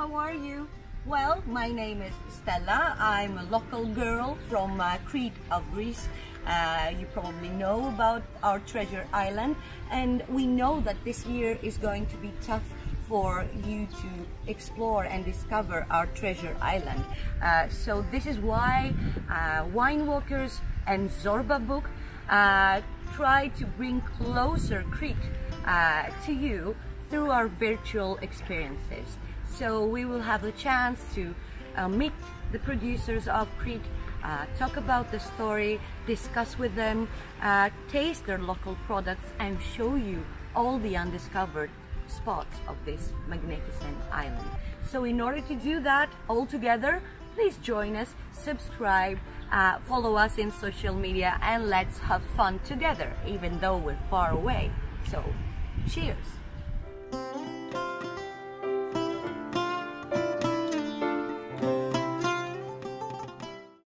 how are you? Well, my name is Stella. I'm a local girl from uh, Crete of Greece. Uh, you probably know about our treasure island and we know that this year is going to be tough for you to explore and discover our treasure island. Uh, so this is why uh, Wine Walkers and Zorbabook uh, try to bring closer Crete uh, to you through our virtual experiences. So we will have the chance to uh, meet the producers of Crete, uh, talk about the story, discuss with them, uh, taste their local products and show you all the undiscovered spots of this magnificent island. So in order to do that all together, please join us, subscribe, uh, follow us in social media and let's have fun together even though we're far away. So cheers!